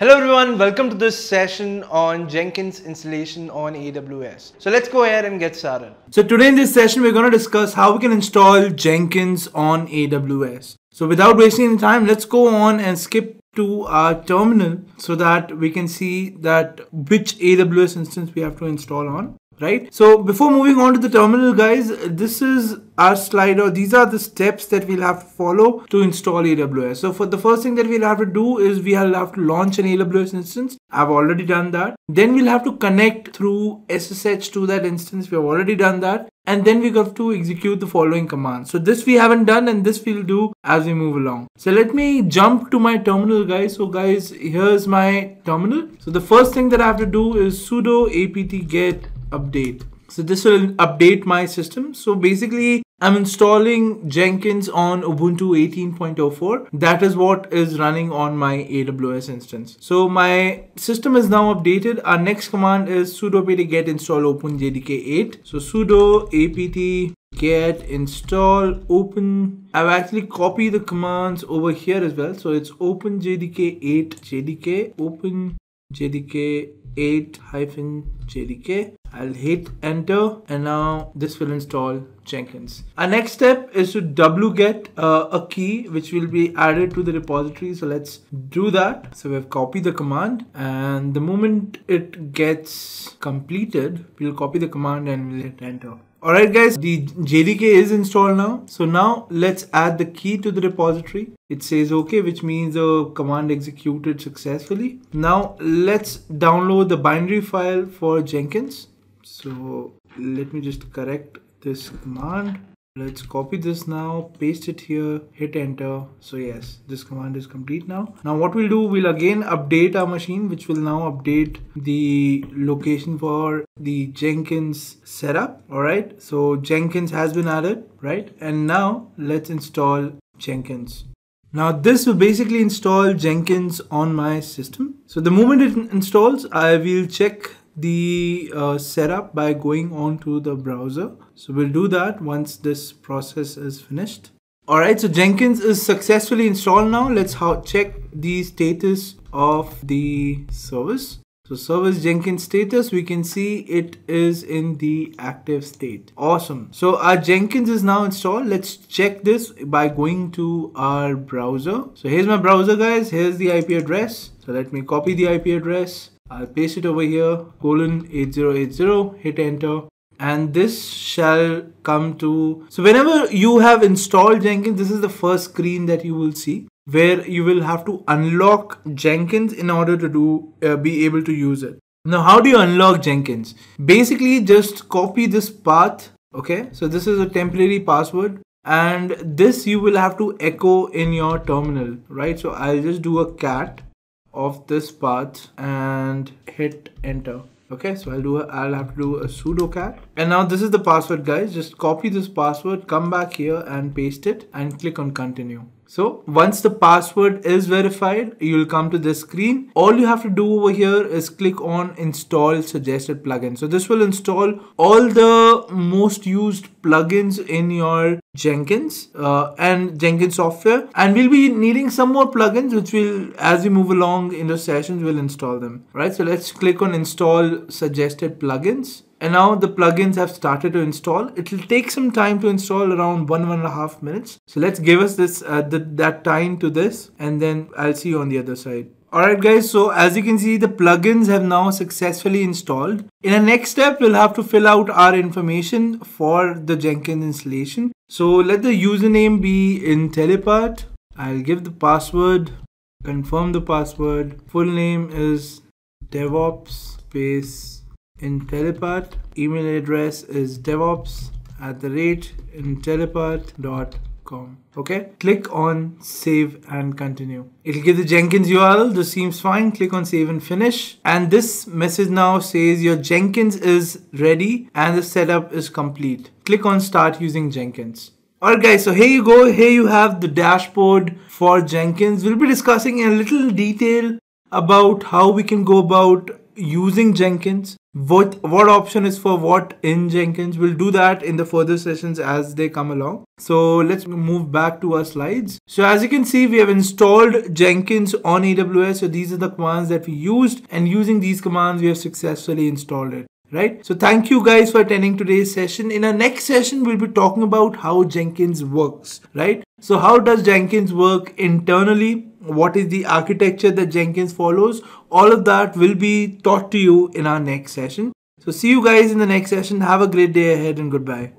Hello everyone, welcome to this session on Jenkins installation on AWS. So let's go ahead and get started. So today in this session, we're going to discuss how we can install Jenkins on AWS. So without wasting any time, let's go on and skip to our terminal so that we can see that which AWS instance we have to install on right so before moving on to the terminal guys this is our slide or these are the steps that we'll have to follow to install aws so for the first thing that we'll have to do is we'll have to launch an aws instance i've already done that then we'll have to connect through ssh to that instance we've already done that and then we have to execute the following commands. So this we haven't done and this we'll do as we move along. So let me jump to my terminal guys. So guys, here's my terminal. So the first thing that I have to do is sudo apt get update. So this will update my system. So basically I'm installing Jenkins on Ubuntu 18.04. That is what is running on my AWS instance. So my system is now updated. Our next command is sudo apt get install openjdk 8. So sudo apt get install open i've actually copied the commands over here as well so it's open jdk 8 jdk open jdk 8 hyphen jdk I'll hit enter and now this will install Jenkins. Our next step is to wget uh, a key which will be added to the repository. So let's do that. So we've copied the command and the moment it gets completed, we'll copy the command and we'll hit enter. Alright guys, the JDK is installed now. So now let's add the key to the repository. It says okay, which means the command executed successfully. Now let's download the binary file for Jenkins. So let me just correct this command let's copy this now paste it here hit enter. So yes this command is complete now. Now what we'll do we'll again update our machine which will now update the location for the jenkins setup. All right? So jenkins has been added right? And now let's install jenkins. Now this will basically install Jenkins on my system. So the moment it installs, I will check the uh, setup by going on to the browser. So we'll do that once this process is finished. Alright, so Jenkins is successfully installed now. Let's check the status of the service. So service Jenkins status, we can see it is in the active state. Awesome. So our Jenkins is now installed. Let's check this by going to our browser. So here's my browser guys. Here's the IP address. So let me copy the IP address I'll paste it over here colon 8080 hit enter. And this shall come to so whenever you have installed Jenkins this is the first screen that you will see where you will have to unlock Jenkins in order to do uh, be able to use it. Now how do you unlock Jenkins? Basically just copy this path okay? So this is a temporary password and this you will have to echo in your terminal right? So I'll just do a cat of this path and hit enter. Okay so i'll do a, i'll have to do a sudo cat. And now this is the password guys. Just copy this password come back here and paste it and click on continue so once the password is verified, you'll come to this screen. All you have to do over here is click on install suggested plugin. So this will install all the most used plugins in your Jenkins uh, and Jenkins software. And we'll be needing some more plugins, which will, as we move along in the sessions, we'll install them. Right. So let's click on install suggested plugins and now the plugins have started to install it will take some time to install around one one and a half minutes so let's give us this uh, that time to this and then i'll see you on the other side Alright guys, so as you can see the plugins have now successfully installed. In the next step, we'll have to fill out our information for the Jenkins installation. So let the username be Intellipaat. I'll give the password, confirm the password. Full name is DevOps space Intellipaat. Email address is devops at the rate intellipaat.com. Okay, click on save and continue. It'll give the Jenkins URL. This seems fine. Click on save and finish. And this message now says your Jenkins is ready and the setup is complete. Click on start using Jenkins. Alright guys, so here you go. Here you have the dashboard for Jenkins. We'll be discussing in a little detail about how we can go about using Jenkins, what what option is for what in Jenkins. We'll do that in the further sessions as they come along. So let's move back to our slides. So as you can see, we have installed Jenkins on AWS. So these are the commands that we used and using these commands, we have successfully installed it right? So thank you guys for attending today's session. In our next session, we'll be talking about how Jenkins works, right? So how does Jenkins work internally? What is the architecture that Jenkins follows? All of that will be taught to you in our next session. So see you guys in the next session. Have a great day ahead and goodbye.